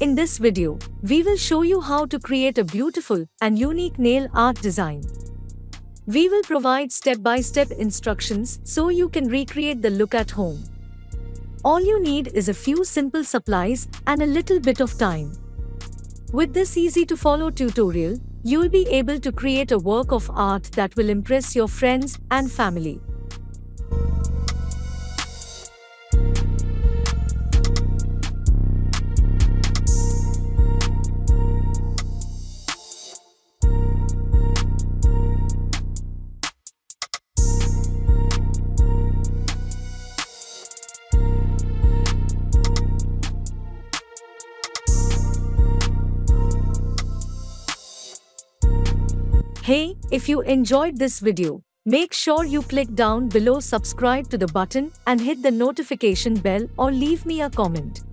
In this video, we will show you how to create a beautiful and unique nail art design. We will provide step-by-step instructions so you can recreate the look at home. All you need is a few simple supplies and a little bit of time. With this easy-to-follow tutorial, you'll be able to create a work of art that will impress your friends and family. Hey, if you enjoyed this video, make sure you click down below subscribe to the button and hit the notification bell or leave me a comment.